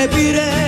και πήρε